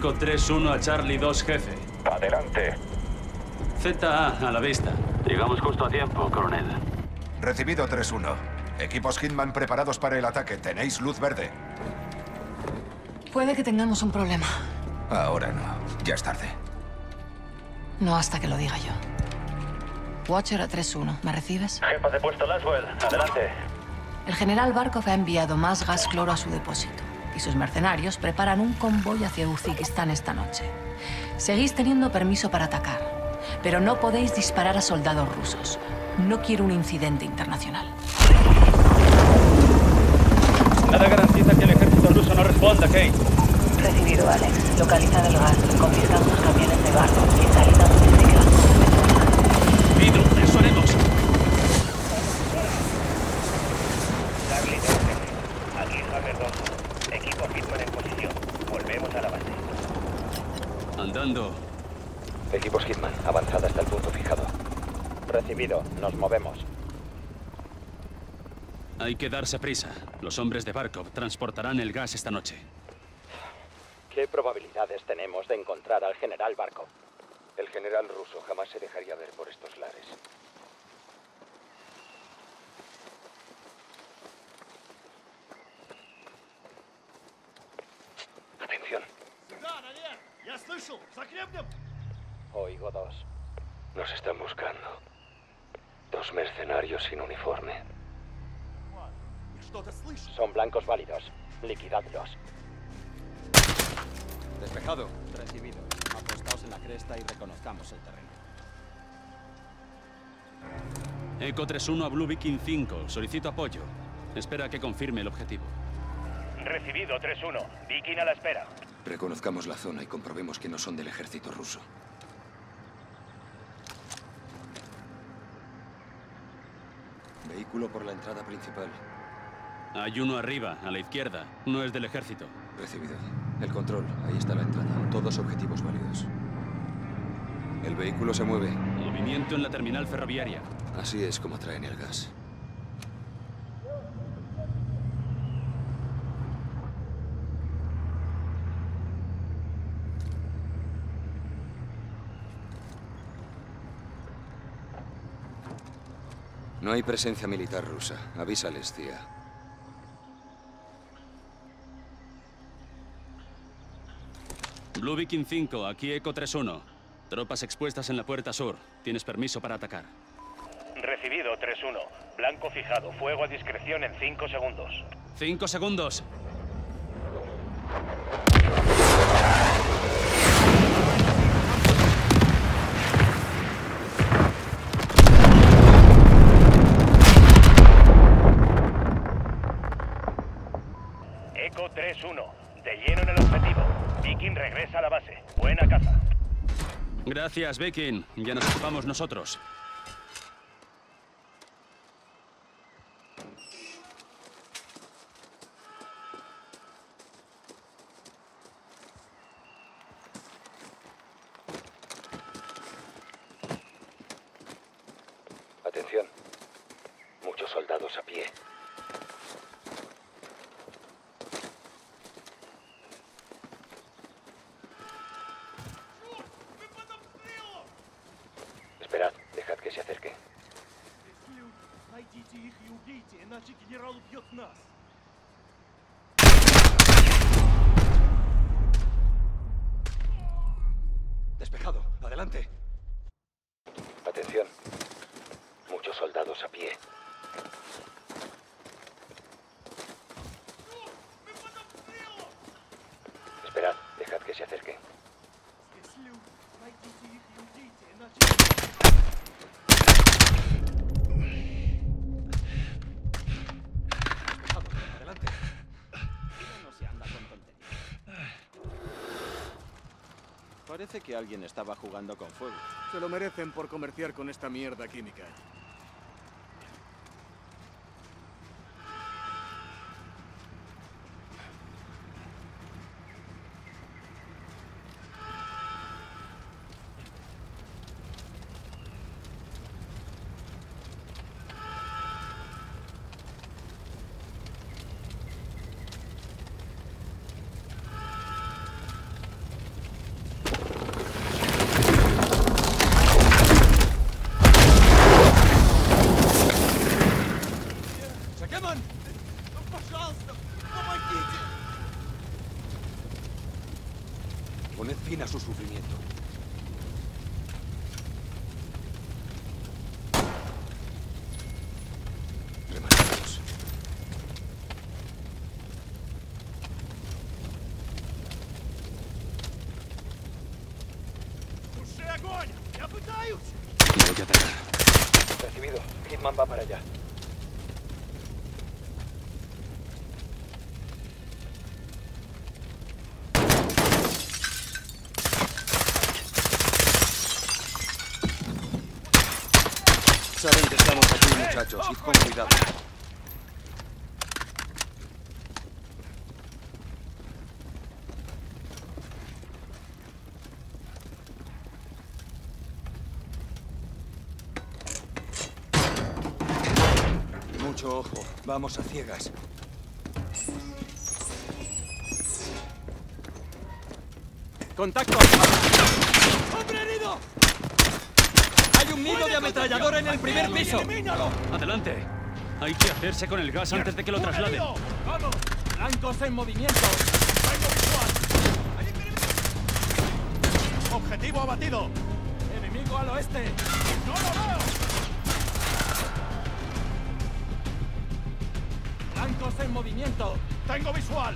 Eco 3-1 a Charlie 2, jefe. Adelante. ZA a la vista. Llegamos justo a tiempo, coronel. Recibido 3-1. Equipos Hitman preparados para el ataque. Tenéis luz verde. Puede que tengamos un problema. Ahora no. Ya es tarde. No hasta que lo diga yo. Watcher a 3-1. ¿Me recibes? Jefa de puesto Laswell. Adelante. El general Barkov ha enviado más gas cloro a su depósito. Y sus mercenarios preparan un convoy hacia Uzbekistán esta noche. Seguís teniendo permiso para atacar. Pero no podéis disparar a soldados rusos. No quiero un incidente internacional. Nada garantiza que el ejército ruso no responda, Kate. Recibido, Alex. Localizado el gas. Confiscamos camiones de barco y salida doméstica. Vidro, eso haremos. Charlie 2, jefe. Aquí Hammer 2. Equipo Hitman en posición. Volvemos a la base. Andando. Equipos Hitman, avanzada hasta el punto fijado. Recibido. Nos movemos. Hay que darse prisa. Los hombres de Barkov transportarán el gas esta noche. ¿Qué probabilidades tenemos de encontrar al general Barkov? El general ruso jamás se dejaría ver por estos lares. Atención. Oigo dos. Nos están buscando. Dos mercenarios sin uniforme. Son blancos válidos. Liquidadlos. Despejado. Recibido. Apostaos en la cresta y reconozcamos el terreno. Eco 3-1 a Blue Viking 5. Solicito apoyo. Espera que confirme el objetivo. Recibido 3-1. Viking a la espera. Reconozcamos la zona y comprobemos que no son del ejército ruso. Vehículo por la entrada principal. Hay uno arriba, a la izquierda. No es del ejército. Recibido. El control. Ahí está la entrada. Todos objetivos válidos. El vehículo se mueve. Movimiento en la terminal ferroviaria. Así es como traen el gas. No hay presencia militar rusa. Avísales, tía. Blue Viking 5, aquí Eco 3-1. Tropas expuestas en la puerta sur. Tienes permiso para atacar. Recibido 3-1. Blanco fijado. Fuego a discreción en 5 segundos. Cinco segundos. Eco 3-1. De lleno en el objetivo. Viking regresa a la base. Buena caza. Gracias, Viking. Ya nos ocupamos nosotros. Atención. Muchos soldados a pie. Esperad, dejad que se acerque. Despejado. Adelante. Atención. Muchos soldados a pie. Esperad, dejad que se acerque. Despejado. Adelante. No se anda con tonterías. Parece que alguien estaba jugando con fuego. Se lo merecen por comerciar con esta mierda química. ojo. Vamos a ciegas. ¡Contacto! ¡Hombre herido! ¡Hay un nido de ametralladora en el primer piso! ¡Adelante! Hay que hacerse con el gas antes de que lo trasladen. ¡Vamos! ¡Blancos en movimiento! ¡Objetivo abatido! ¡Enemigo al oeste! ¡No lo veo! ¡Enemigos en movimiento! ¡Tengo visual!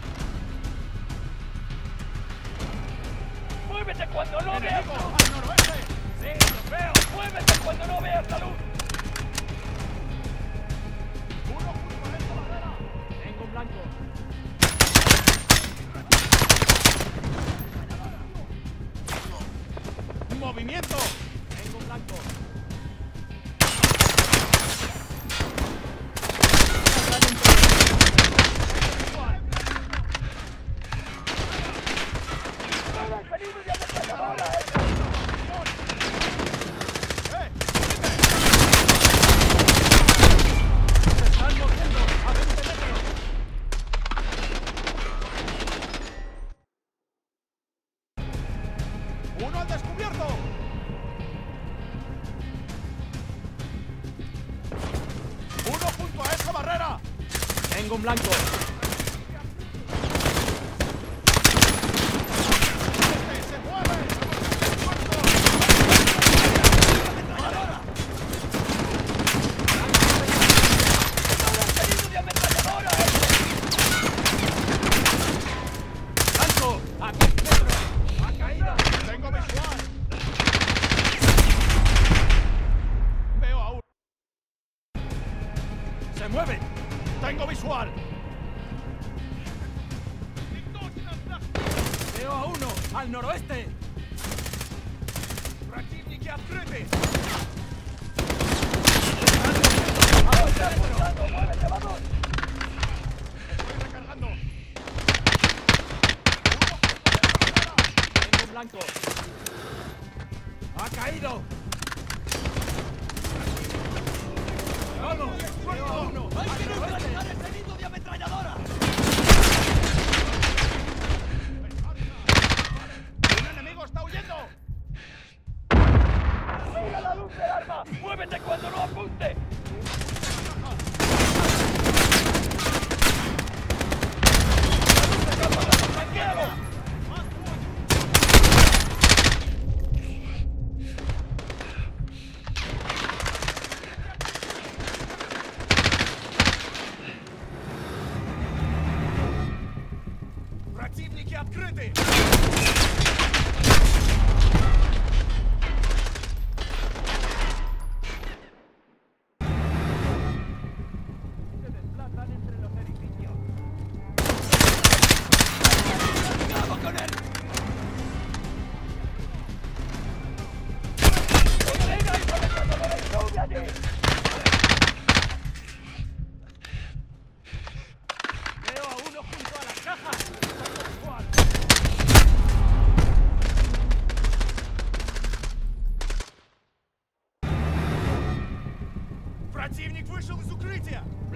¡Muévete cuando no veas luz! ¡Sí, los veo! ¡Muévete cuando no veas la luz!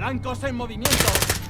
¡Blancos en movimiento!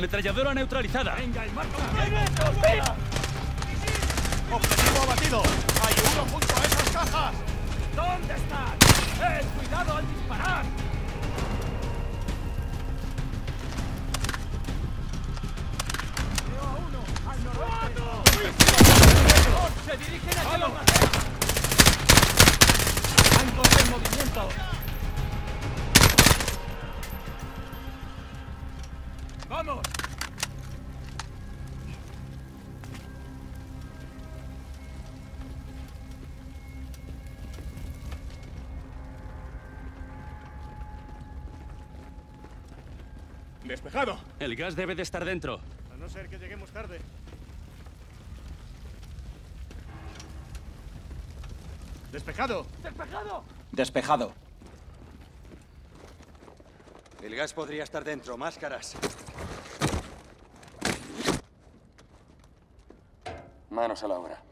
Ametralladora neutralizada. Venga, y marca. ¡Objetivo abatido! ¡Hay uno junto a esas cajas! ¿Dónde están? ¡Eh, cuidado al disparar! Veo a uno, al noroeste. ¡Se dirigen hacia los! ¡Bancos en movimiento! Despejado. El gas debe de estar dentro. A no ser que lleguemos tarde. Despejado. ¡Despejado! Despejado. El gas podría estar dentro. Máscaras. Manos a la obra.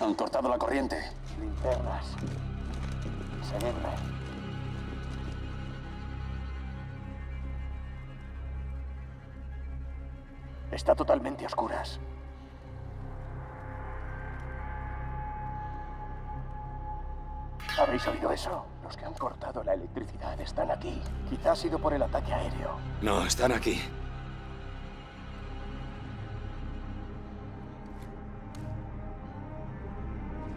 Han cortado la corriente. Linternas. Está totalmente a oscuras. ¿Habéis oído eso? Los que han cortado la electricidad están aquí. Quizá ha sido por el ataque aéreo. No, están aquí.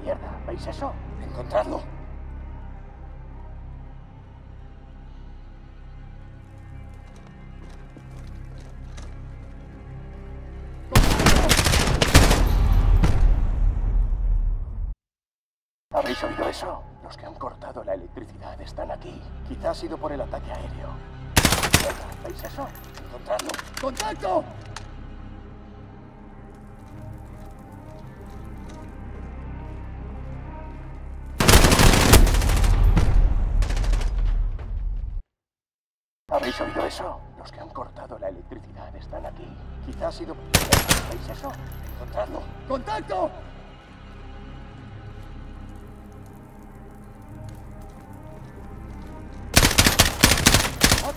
Mierda, ¿veis eso? Encontradlo. ¿Habéis oído eso? Los que han cortado la electricidad están aquí. Quizá ha sido por el ataque aéreo. ¿Veis eso? Encontradlo. ¡Contacto! ¿Habéis oído eso? Los que han cortado la electricidad están aquí. Quizá ha sido... ¿Veis eso? Encontradlo. ¡Contacto!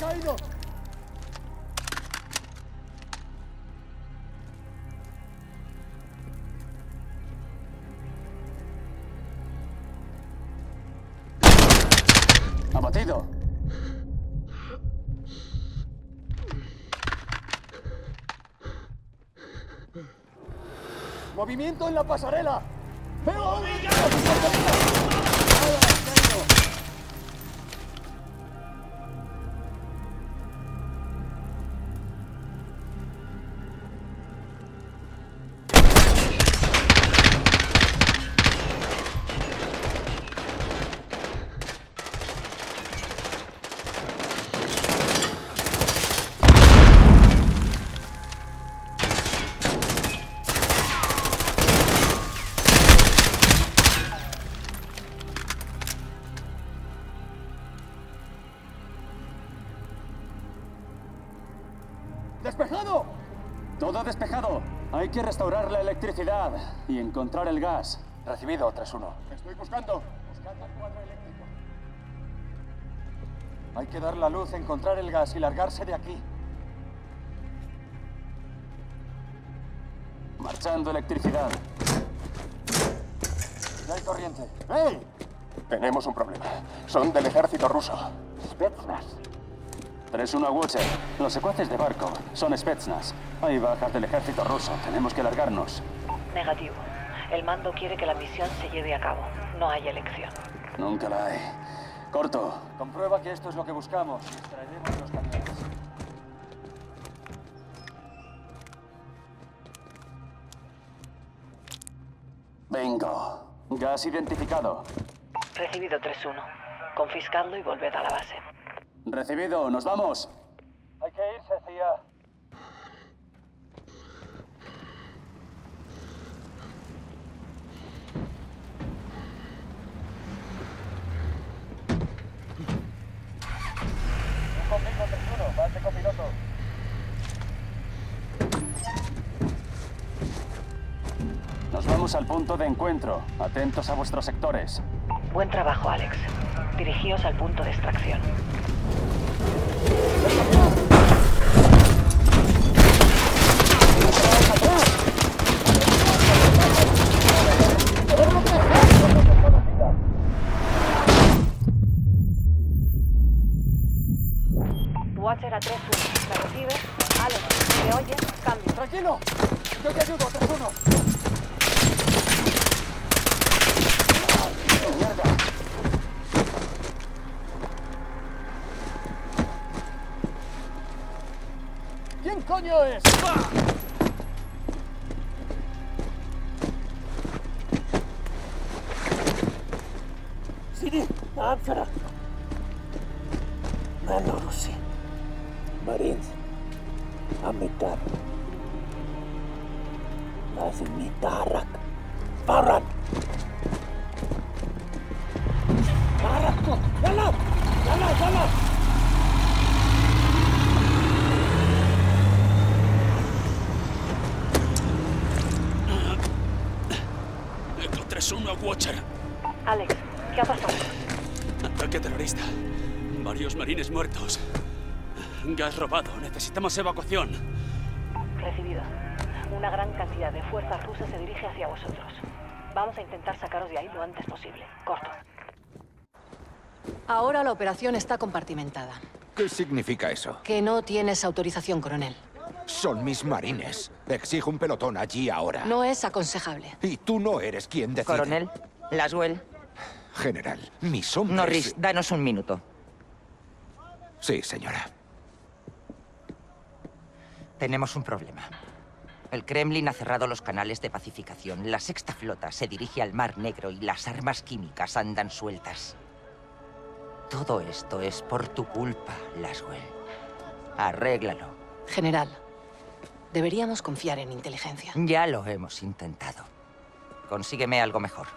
Caído! ¡Abatido! ¡Movimiento en la pasarela! ¡Veo que restaurar la electricidad y encontrar el gas. Recibido, 3-1. Estoy buscando. Buscad el cuadro eléctrico. Hay que dar la luz, encontrar el gas y largarse de aquí. Marchando electricidad. Ya hay corriente. ¡Hey! Tenemos un problema. Son del ejército ruso. Spetsnaz. 3-1 a Watcher. Los secuaces de barco son Spetsnaz. Hay bajas del ejército ruso. Tenemos que largarnos. Negativo. El mando quiere que la misión se lleve a cabo. No hay elección. Nunca la hay. Corto. Comprueba que esto es lo que buscamos. y Extraeremos los cañones. Bingo. Gas identificado. Recibido 3-1. Confiscadlo y volved a la base. Recibido, nos vamos. Hay que irse, Cia. Un conmigo 3-1, base copiloto. Nos vamos al punto de encuentro. Atentos a vuestros sectores. Buen trabajo, Alex. Dirigíos al punto de extracción. decidí Ánfara. Malorusi. Ah, Marines. A mitad. Farrak. Marines muertos. Gas robado. Necesitamos evacuación. Recibido. Una gran cantidad de fuerzas rusas se dirige hacia vosotros. Vamos a intentar sacaros de ahí lo antes posible. Corto. Ahora la operación está compartimentada. ¿Qué significa eso? Que no tienes autorización, coronel. Son mis marines. Exijo un pelotón allí ahora. No es aconsejable. Y tú no eres quien decide. Coronel, Laswell. General, mis hombres... Norris, danos un minuto. Sí, señora. Tenemos un problema. El Kremlin ha cerrado los canales de pacificación. La sexta flota se dirige al Mar Negro y las armas químicas andan sueltas. Todo esto es por tu culpa, Laswell. Arréglalo. General, deberíamos confiar en inteligencia. Ya lo hemos intentado. Consígueme algo mejor.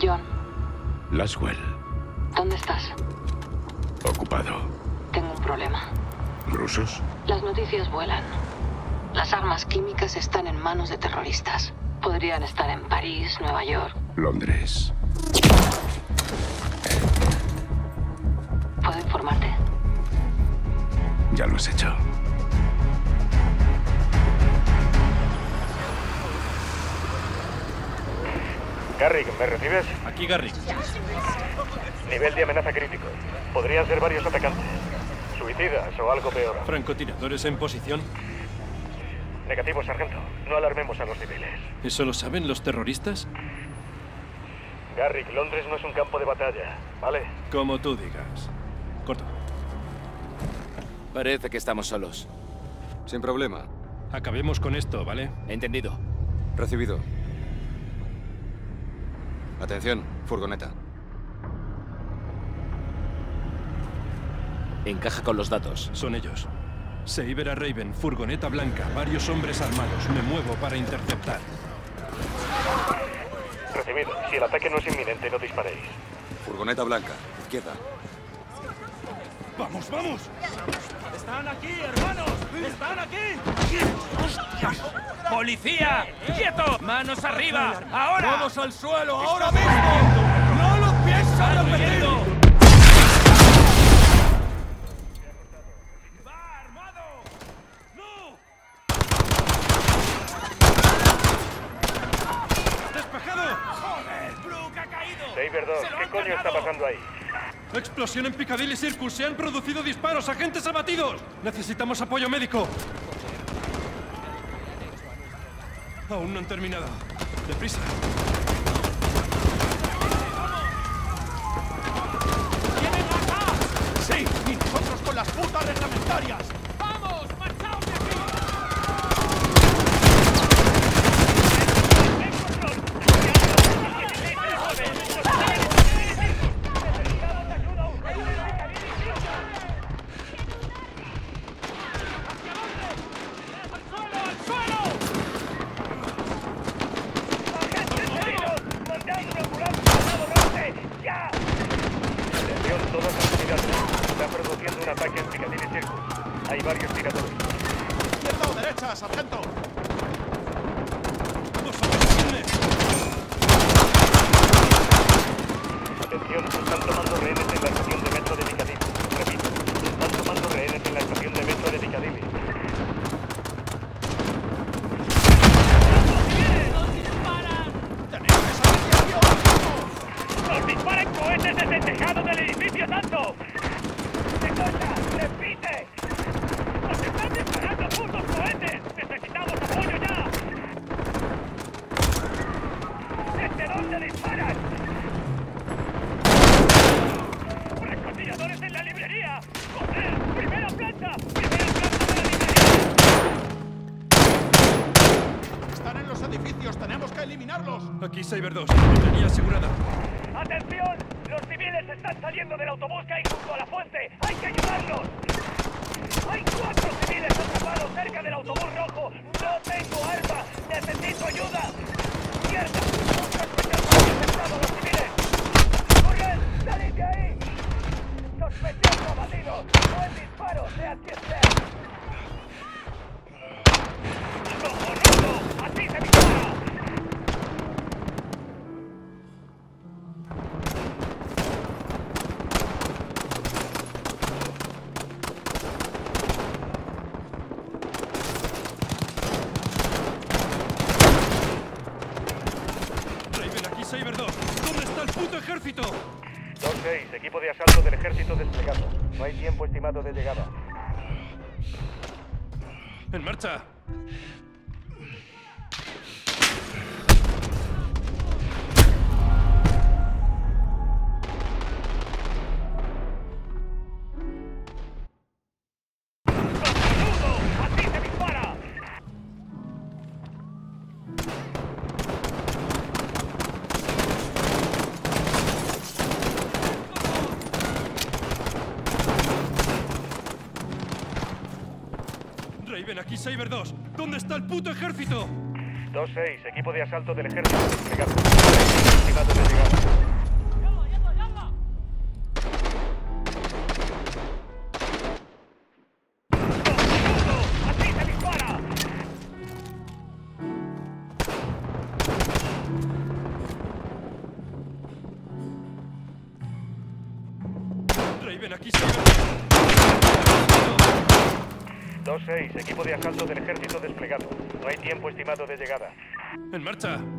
John, Laswell, ¿dónde estás? ocupado. Tengo un problema. ¿Rusos? Las noticias vuelan. Las armas químicas están en manos de terroristas. Podrían estar en París, Nueva York. Londres. ¿Puedo informarte? Ya lo has hecho. Garrick, ¿me recibes? Aquí, Garrick. Nivel de amenaza crítico. Podrían ser varios atacantes. Suicidas o algo peor. ¿Francotiradores en posición? Negativo, sargento. No alarmemos a los civiles. ¿Eso lo saben los terroristas? Garrick, Londres no es un campo de batalla, ¿vale? Como tú digas. Corto. Parece que estamos solos. Sin problema. Acabemos con esto, ¿vale? Entendido. Recibido. Atención, furgoneta. Encaja con los datos. Son ellos. Seibera Raven, furgoneta blanca, varios hombres armados. Me muevo para interceptar. Recibido. Si el ataque no es inminente, no disparéis. Furgoneta blanca, izquierda. ¡Vamos, vamos! ¡Están aquí, hermanos! ¡Están aquí! ¡Policía! ¡Quieto! ¡Manos arriba! ¡Ahora! ¡Todos al suelo, ahora mismo! ¡No lo pienso repetir! ¡Despejado! ¡Joder! ¡Brooke ha caído! Saber 2, ¿qué coño está pasando ahí? Explosión en Piccadilly Circus. Se han producido disparos. Agentes abatidos. Necesitamos apoyo médico. Aún no han terminado. Deprisa. ¡Sí! ¡Y nosotros con las putas reglamentarias! Estimado de llegada. En marcha. 2-6, equipo de asalto del ejército. 2.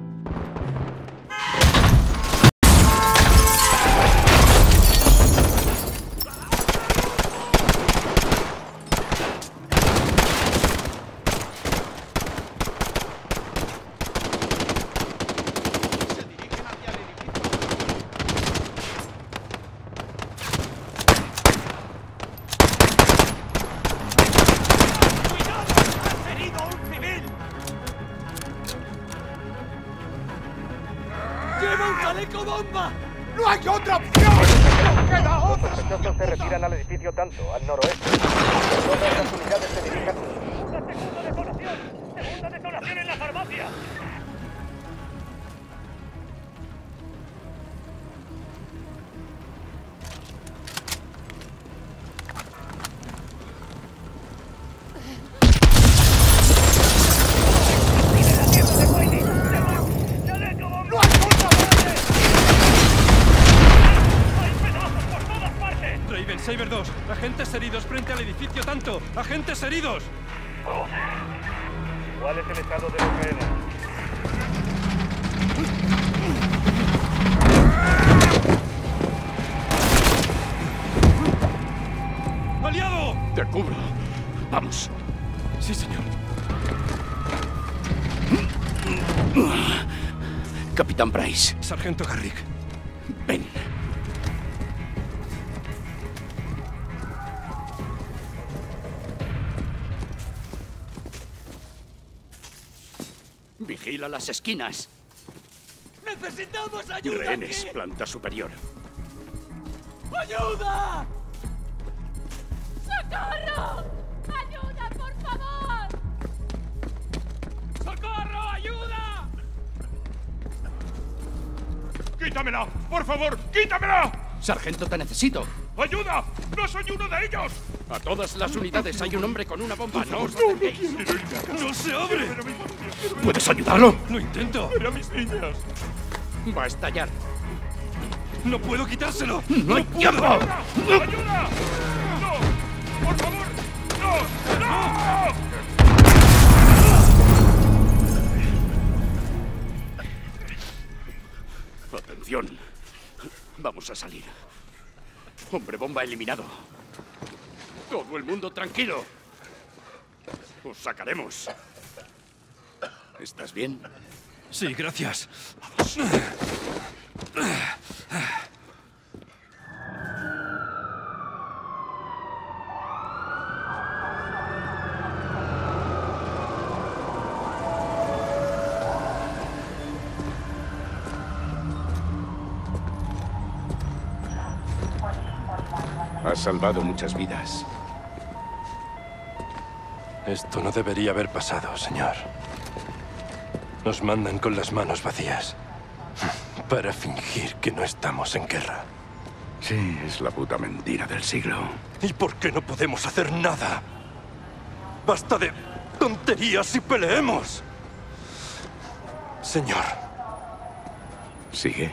¡No hay otra opción! ¡No queda Los otra! sospechosos se retiran al edificio tanto, al noroeste. Todas las unidades se dirigen... ¡La segunda detonación! Heridos. ¿Cuál es el estado de los rehenes? ¡Aliado! Te cubro. Vamos. Sí, señor. Capitán Price. Sargento Garrick. Las esquinas. ¡Necesitamos ayuda! Rehenes, aquí! planta superior. ¡Ayuda! ¡Socorro! ¡Ayuda, por favor! ¡Socorro! ¡Ayuda! ¡Quítamela! ¡Por favor! ¡Quítamela! Sargento, te necesito. ¡Ayuda! ¡No soy uno de ellos! A todas las unidades hay un hombre con una bomba. No os. ¡No se abre! ¿Puedes ayudarlo? Lo intento. ¡Pero a mis niñas! Va a estallar. ¡No puedo quitárselo! ¡No hay puedo! tiempo! ¡Ayuda! ¡No! ¡Por favor! ¡No! ¡No! Atención. Vamos a salir. Hombre bomba eliminado. Todo el mundo tranquilo. Os sacaremos. ¿Estás bien? Sí, gracias. Has salvado muchas vidas. Esto no debería haber pasado, señor. Nos mandan con las manos vacías. Para fingir que no estamos en guerra. Sí, es la puta mentira del siglo. ¿Y por qué no podemos hacer nada? Basta de tonterías y peleemos. Señor, Sigue.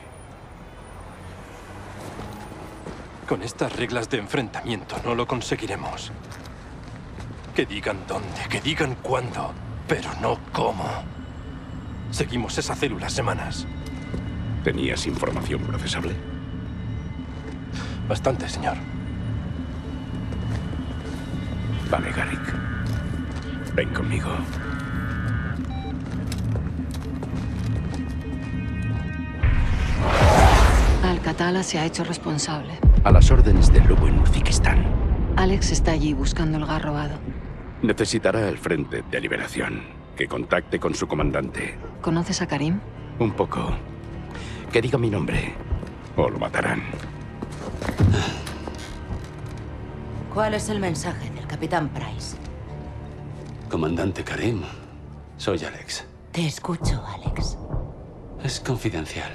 con estas reglas de enfrentamiento no lo conseguiremos. Que digan dónde, que digan cuándo, pero no cómo. Seguimos esa célula semanas. ¿Tenías información procesable? Bastante, señor. Vale, Garrick. Ven conmigo. Alcatala se ha hecho responsable. A las órdenes del lobo en Uzbekistán. Alex está allí buscando el gas robado. Necesitará el Frente de Liberación. Que contacte con su comandante. ¿Conoces a Karim? Un poco. Que diga mi nombre. O lo matarán. ¿Cuál es el mensaje del capitán Price? Comandante Karim, soy Alex. Te escucho, Alex. Es confidencial.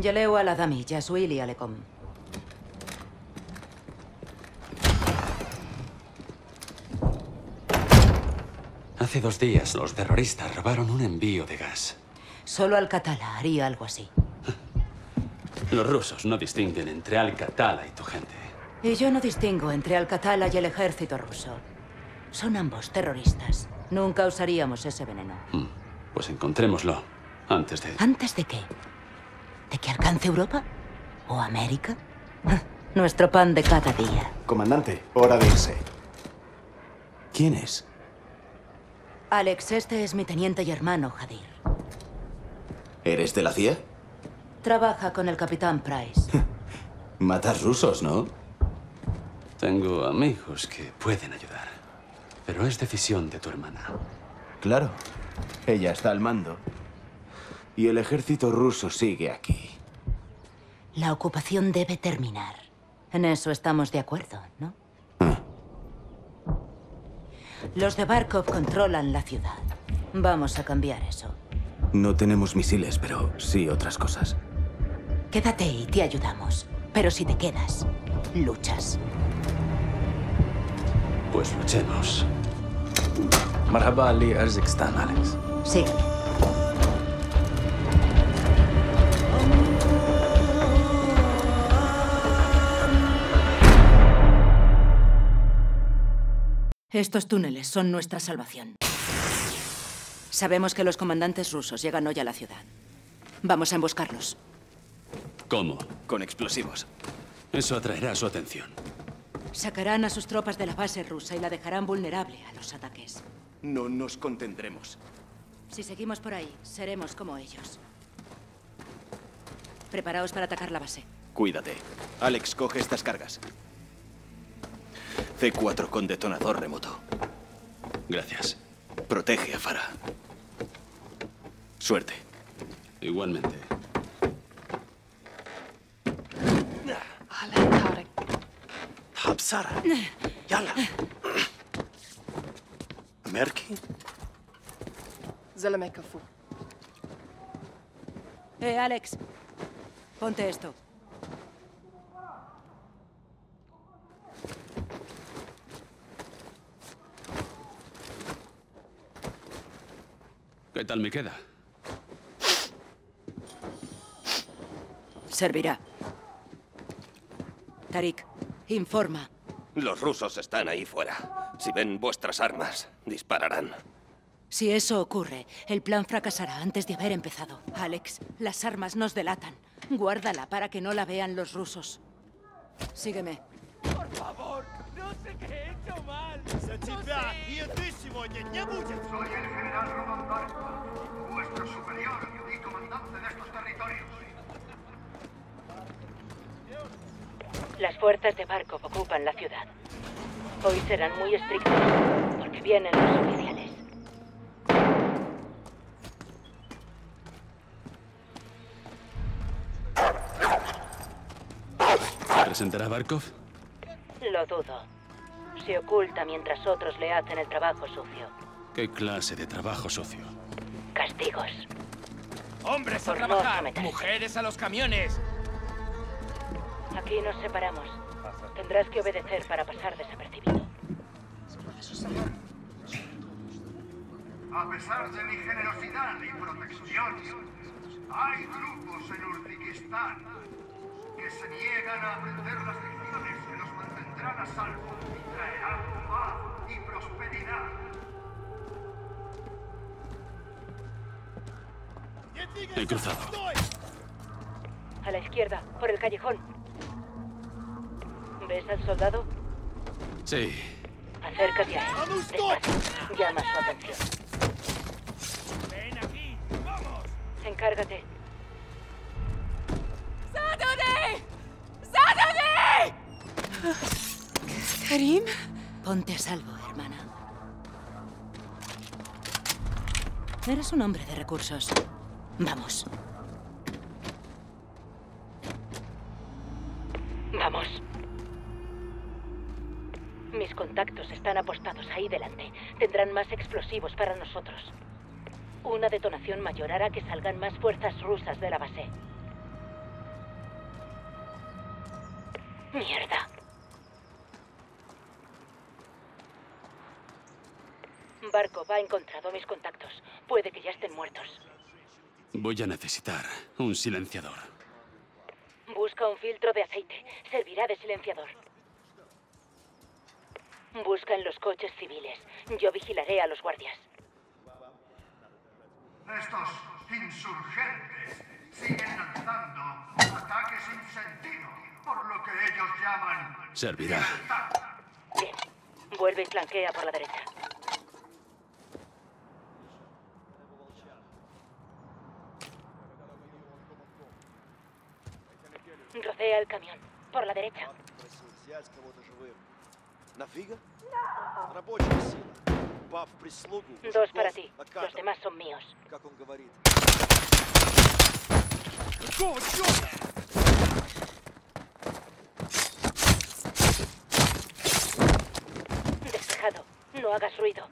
Geleu a la dami, Yasuili Alecom. Hace dos días los terroristas robaron un envío de gas. Solo Alcatala haría algo así. Los rusos no distinguen entre Al-Qatala y tu gente. Y yo no distingo entre Alcatala y el ejército ruso. Son ambos terroristas. Nunca usaríamos ese veneno. Hmm, Pues encontrémoslo antes de... ¿Antes de qué? ¿De que alcance Europa? ¿O América? Nuestro pan de cada día. Comandante, hora de irse. ¿Quién es? Alex, este es mi teniente y hermano, Jadir. ¿Eres de la CIA? Trabaja con el capitán Price. Matas rusos, ¿no? Tengo amigos que pueden ayudar. Pero es decisión de tu hermana. Claro. Ella está al mando. Y el ejército ruso sigue aquí. La ocupación debe terminar. En eso estamos de acuerdo, ¿no? Los de Barkov controlan la ciudad. Vamos a cambiar eso. No tenemos misiles, pero sí otras cosas. Quédate y te ayudamos. Pero si te quedas, luchas. Pues luchemos. Marhaba Ali Alex. Sí. Estos túneles son nuestra salvación. Sabemos que los comandantes rusos llegan hoy a la ciudad. Vamos a emboscarlos. ¿Cómo? Con explosivos. Eso atraerá su atención. Sacarán a sus tropas de la base rusa y la dejarán vulnerable a los ataques. No nos contendremos. Si seguimos por ahí, seremos como ellos. Preparaos para atacar la base. Cuídate. Alex, coge estas cargas. C4 con detonador remoto. Gracias. Protege a Farah. Suerte. Igualmente. Hapsara. Yala. Merki? Zalamek Eh, Alex. Ponte esto. ¿Qué tal me queda? Servirá. Tarik, informa. Los rusos están ahí fuera. Si ven vuestras armas, dispararán. Si eso ocurre, el plan fracasará antes de haber empezado. Alex, las armas nos delatan. Guárdala para que no la vean los rusos. Sígueme. Por favor, no sé qué he hecho mal. За тебя и ты сегодня не будет. Soy el general Roman Barco, vuestro superior y comandante de estos territorios. Las fuerzas de Barkov ocupan la ciudad. Hoy serán muy estrictos, porque vienen los oficiales. ¿Presentará Barkov? Lo dudo. Se oculta mientras otros le hacen el trabajo sucio. ¿Qué clase de trabajo socio? Castigos. Hombres a Por no trabajar, mujeres a los camiones. Aquí nos separamos. Tendrás que obedecer para pasar desapercibido. A pesar de mi generosidad y protección, hay grupos en Uzbekistán que se niegan a aprender las mantendrán a salvo y traerán paz y prosperidad. He cruzado. A la izquierda, por el callejón. ¿Ves al soldado? Sí. Acércate a él. Despacio. Llama su atención. Ven aquí, vamos. Encárgate. ¡Sadone! ¡Sadone! Karim. Ponte a salvo, hermana. Eres un hombre de recursos. Vamos. Vamos. Mis contactos están apostados ahí delante. Tendrán más explosivos para nosotros. Una detonación mayor hará que salgan más fuerzas rusas de la base. Mierda. Barkov ha encontrado mis contactos. Puede que ya estén muertos. Voy a necesitar un silenciador. Busca un filtro de aceite. Servirá de silenciador. Busca en los coches civiles. Yo vigilaré a los guardias. Estos insurgentes siguen lanzando ataques sin sentido, por lo que ellos llaman Servirá. Bien. Vuelve y flanquea por la derecha. Rodea el camión. Por la derecha. взять кого-то живым. Нафига? Рабочая сила. Упав в прислугу, Dos para мужиков ti. Los накатом, demás son míos. как он говорит. Какого черта? Despejado. No hagas ruido.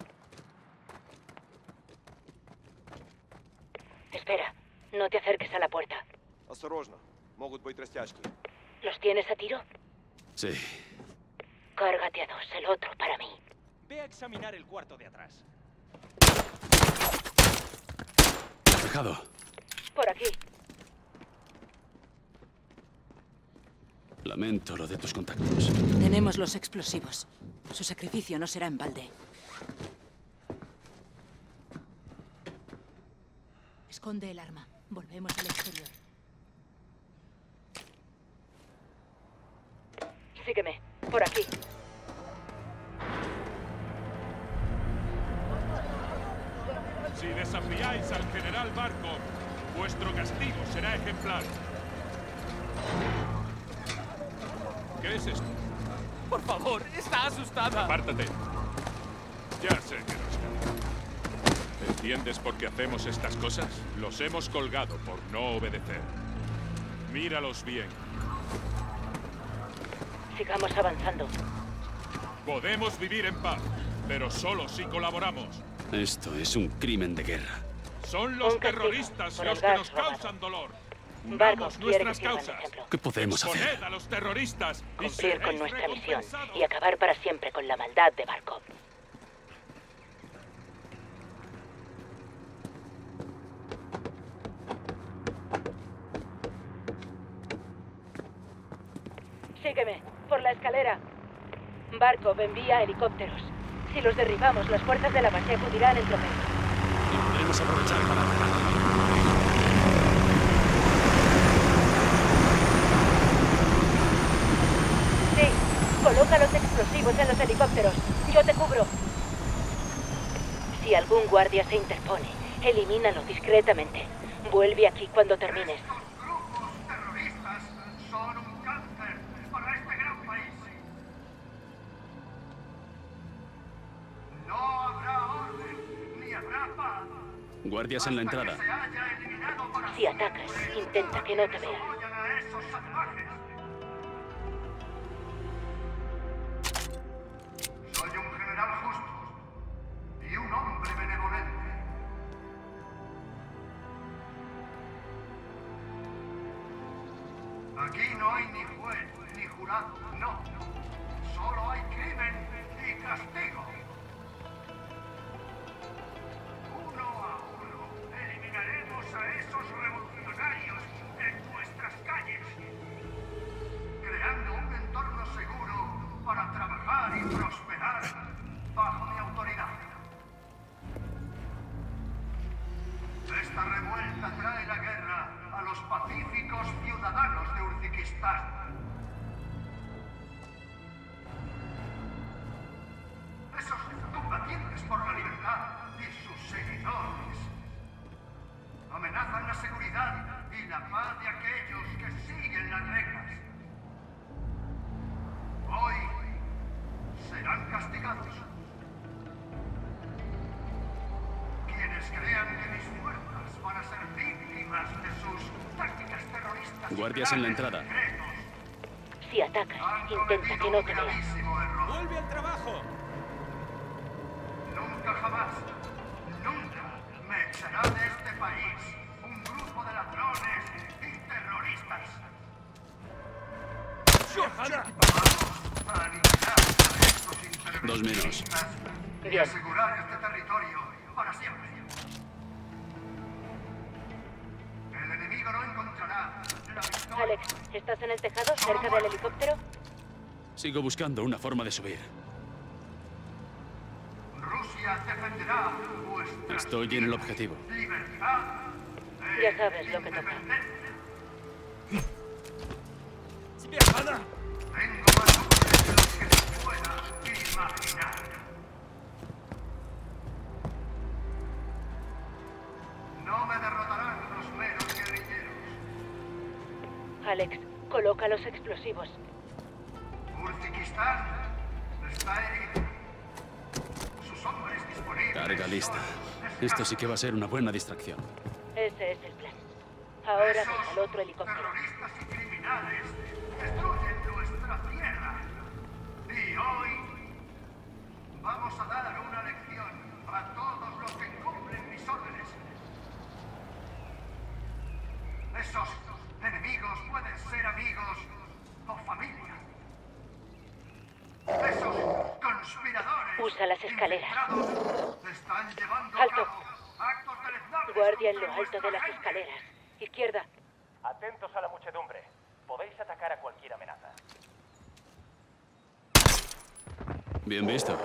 Espera. No te acerques a la puerta. Осторожно, могут быть растяжки. ¿Los tienes a tiro? Sí. Cárgate a dos. El otro para mí. Ve a examinar el cuarto de atrás. Despejado. Por aquí. Lamento lo de tus contactos. Tenemos los explosivos. Su sacrificio no será en balde. Esconde el arma. Volvemos al exterior. Sígueme. Por aquí. Si desafiáis al general Barkov, vuestro castigo será ejemplar. ¿Qué es esto? Por favor, está asustada. Apártate. Ya sé que no está. ¿Entiendes por qué hacemos estas cosas? Los hemos colgado por no obedecer. Míralos bien. Sigamos avanzando. Podemos vivir en paz, pero solo si colaboramos. Esto es un crimen de guerra. Son los terroristas los que nos causan dolor. Que nuestras causas. ejemplo. ¿Qué podemos hacer? Exponed a los terroristas y Cumplir con nuestra misión y acabar para siempre con la maldad de Barkov. Sígueme, por la escalera. Barkov envía helicópteros. Si los derribamos, las fuerzas de la base acudirán en tropel. Y podremos aprovechar para. Sí, coloca los explosivos en los helicópteros. Yo te cubro. Si algún guardia se interpone, elimínalo discretamente. Vuelve aquí cuando termines. Guardias en la entrada. Si atacas, intenta que no te vean. Soy un general Guardias en la entrada. Si atacas, intenta que no te vean. Sigo buscando una forma de subir. Rusia defenderá vuestra Estoy en el objetivo. libertad. Ya sabes lo que toca. Tengo más de los que se pueda imaginar. No me derrotarán los meros guerrilleros. Alex, coloca los explosivos. Carga lista. Esto sí que va a ser una buena distracción. Ese es el plan. Ahora ves al otro helicóptero. Terroristas y criminales destruyen nuestra tierra. Y hoy vamos a dar una lección a todos los que cumplen mis órdenes. Esos enemigos pueden ser amigos o familia. Esos conspiradores Usa las escaleras. están llevando a Alto. cabo actos Guardia en lo alto de las escaleras. Izquierda. Atentos a la muchedumbre. Podéis atacar a cualquier amenaza. Bien visto.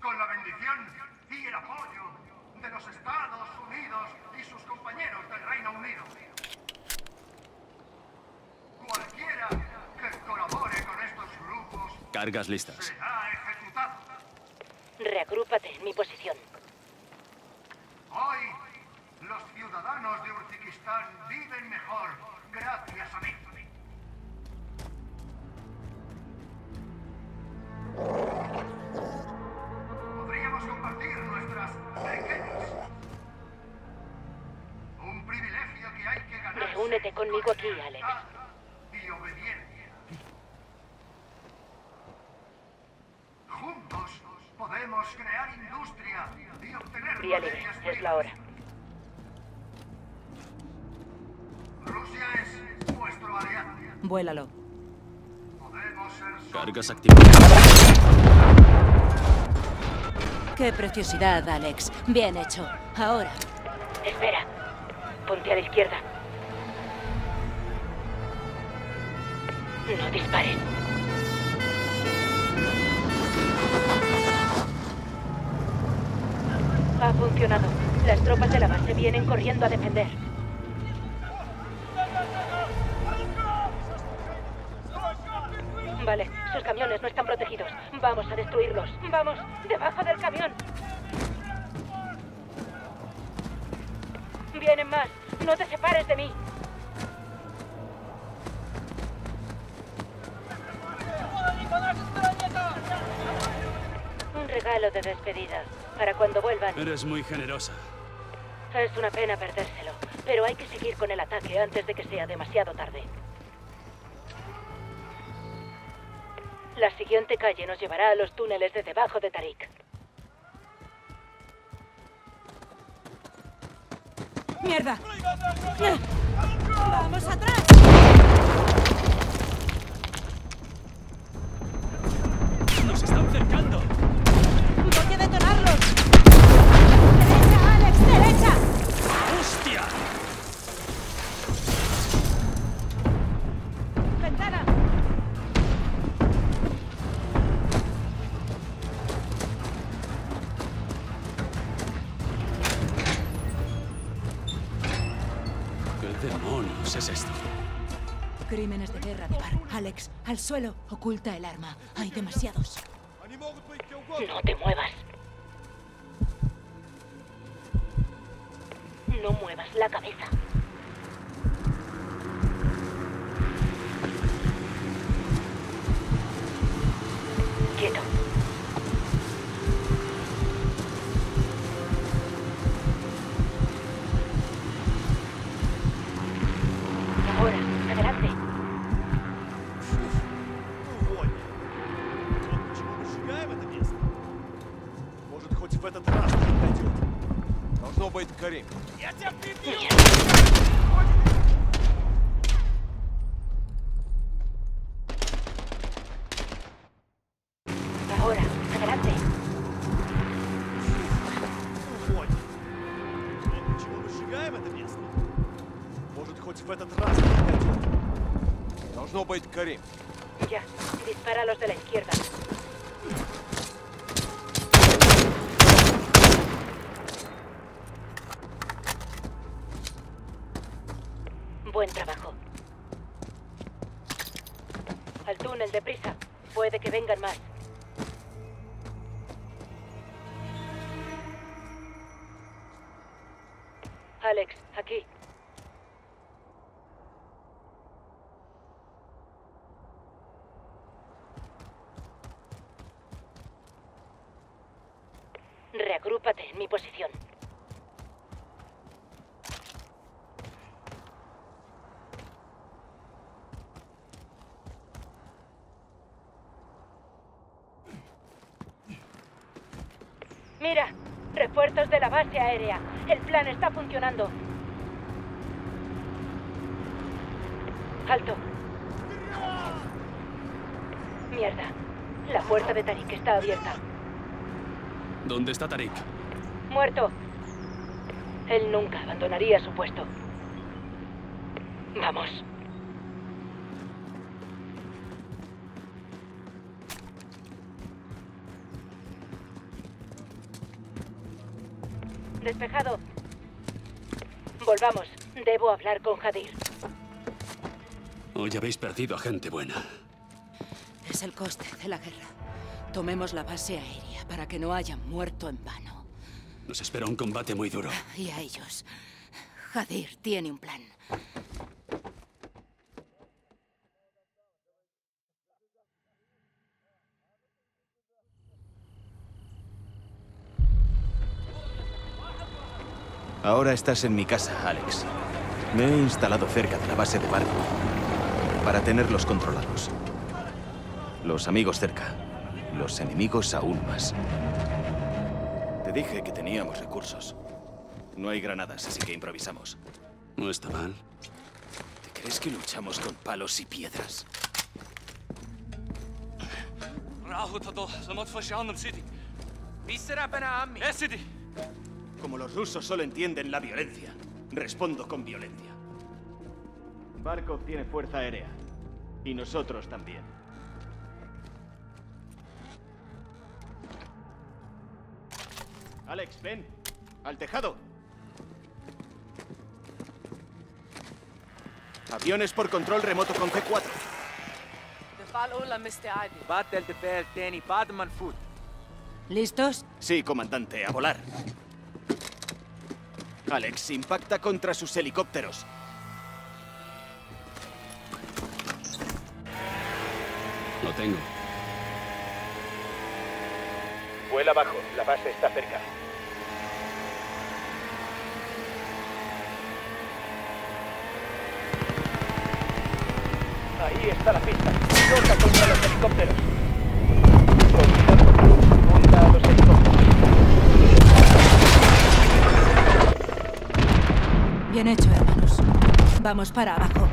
Con la bendición y el apoyo de los Estados Unidos y sus compañeros del Reino Unido. Cualquiera que colabore con estos grupos Cargas listas. será ejecutado. Reagrúpate en mi posición. Hoy, los ciudadanos de Urzikistán viven mejor gracias a mí. Podríamos compartir nuestras riquezas. Un privilegio que hay que ganar. Reúnete conmigo aquí, Alex. Podemos crear industria y obtener Vía libre, materias es la hora. Rusia es vuestro aliado. Vuélalo. Podemos ser Cargas activadas. Qué preciosidad, Alex. Bien hecho. Ahora. Espera. Ponte a la izquierda. No Ha funcionado. Las tropas de la base vienen corriendo a defender. Vale, sus camiones no están protegidos. Vamos a destruirlos. Vamos, debajo del camión. Vienen más. No te separes de mí. Un regalo de despedida. Para cuando vuelvan. Eres muy generosa. Es una pena perdérselo. Pero hay que seguir con el ataque antes de que sea demasiado tarde. La siguiente calle nos llevará a los túneles de debajo de Tarik. ¡Mierda! ¡Vamos atrás! ¡Nos están cercando! Alex, al suelo. Oculta el arma. Hay demasiados. No te muevas. No muevas la cabeza. Quieto. Я тебя прибью! Ahora, adelante. Уволь. Вот почему мы сжигаем это место. Может, хоть в этот раз пройдет. Должно быть Карим. Ya, dispara a los de la izquierda. Refuerzos de la base aérea. El plan está funcionando. Alto. Mierda. La puerta de Tarik está abierta. ¿Dónde está Tarik? Muerto. Él nunca abandonaría su puesto. Vamos. Despejado. Volvamos. Debo hablar con Jadir. Hoy habéis perdido a gente buena. Es el coste de la guerra. Tomemos la base aérea para que no hayan muerto en vano. Nos espera un combate muy duro. Y a ellos. Jadir tiene un plan. Ahora estás en mi casa, Alex. Me he instalado cerca de la base de barco para tenerlos controlados. Los amigos cerca, los enemigos aún más. Te dije que teníamos recursos. No hay granadas, así que improvisamos. No está mal. ¿Te crees que luchamos con palos y piedras? Como los rusos solo entienden la violencia, respondo con violencia. Barkov tiene fuerza aérea. Y nosotros también. Alex, ven. Al tejado. Aviones por control remoto con C4. ¿Listos? Sí, comandante, a volar. Alex impacta contra sus helicópteros. Lo tengo. Vuela abajo, la base está cerca. Ahí está la pista. Choca contra los helicópteros. Punta a los helicópteros. Bien hecho, hermanos. Vamos para abajo.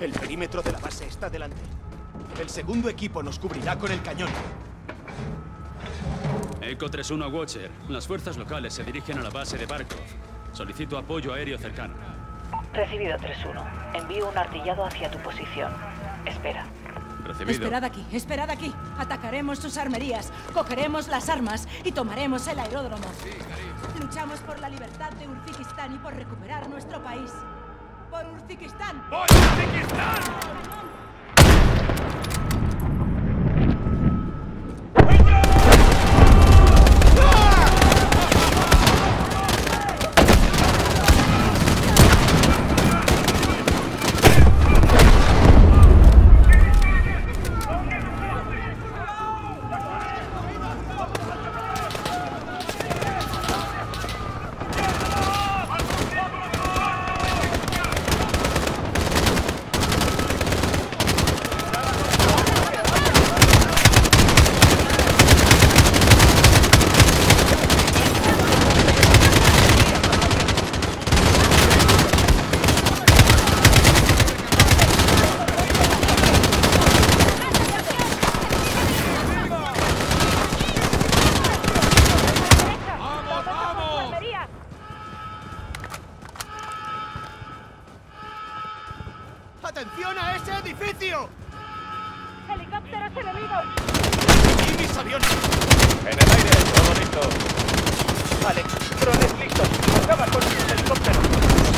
El perímetro de la base está delante. El segundo equipo nos cubrirá con el cañón. Eco 3-1 a Watcher. Las fuerzas locales se dirigen a la base de Barkov. Solicito apoyo aéreo cercano. Recibido 3-1. Envío un artillado hacia tu posición. Espera. Recibido. Esperad aquí, esperad aquí. Atacaremos sus armerías, cogeremos las armas y tomaremos el aeródromo. Luchamos por la libertad de Uzbekistán y por recuperar nuestro país. ¡Por Uzbekistán! ¡Por Uzbekistán! ¡Atención a ese edificio! ¡Helicópteros enemigos! ¡Y mis aviones! En el aire, todo listo. Alex, drones listos. Acaba con sus helicópteros.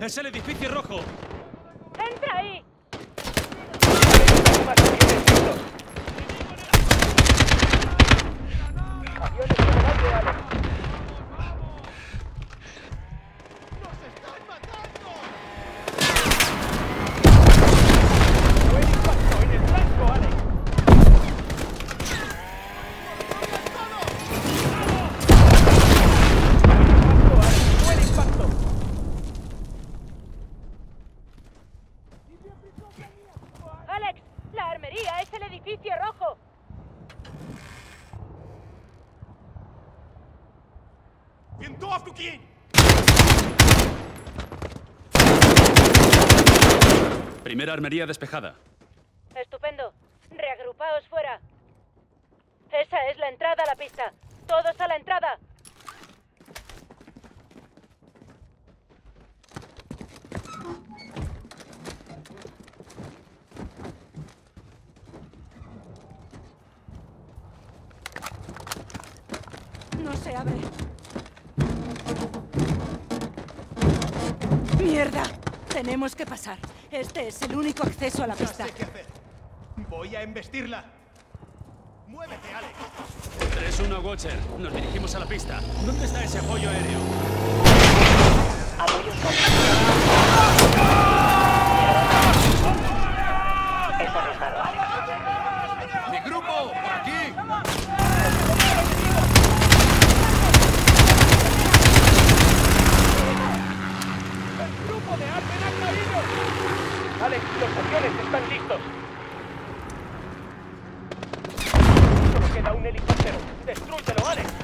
¡Es el edificio rojo! Armería despejada. Estupendo. Reagrupaos fuera. Esa es la entrada a la pista. Todos a la entrada. No se abre. ¡Mierda! Tenemos que pasar. Este es el único acceso a la pista. Voy a embestirla. ¡Muévete, Alex! 3-1, Watcher. Nos dirigimos a la pista. ¿Dónde está ese apoyo aéreo? Apoyo Vale, los aviones están listos. Solo queda un helicóptero. Destrúyelo, Alex.